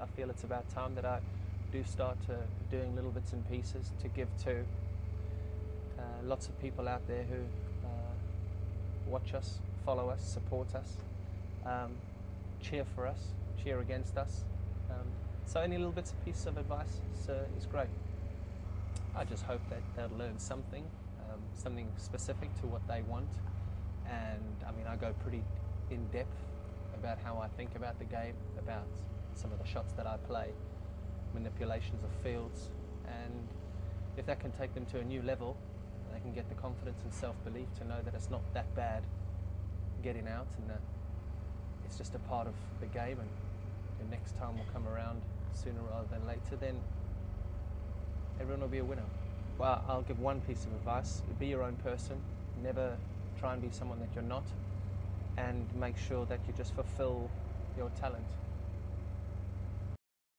I feel it's about time that I do start uh, doing little bits and pieces to give to uh, lots of people out there who uh, watch us, follow us, support us, um, cheer for us, cheer against us. Um, so any little bits and pieces of advice is, uh, is great. I just hope that they'll learn something, um, something specific to what they want. And I mean, I go pretty in depth about how I think about the game, about some of the shots that I play, manipulations of fields, and if that can take them to a new level, they can get the confidence and self-belief to know that it's not that bad getting out and that it's just a part of the game and the next time will come around sooner rather than later, then everyone will be a winner. Well, I'll give one piece of advice. Be your own person. Never try and be someone that you're not. And make sure that you just fulfill your talent.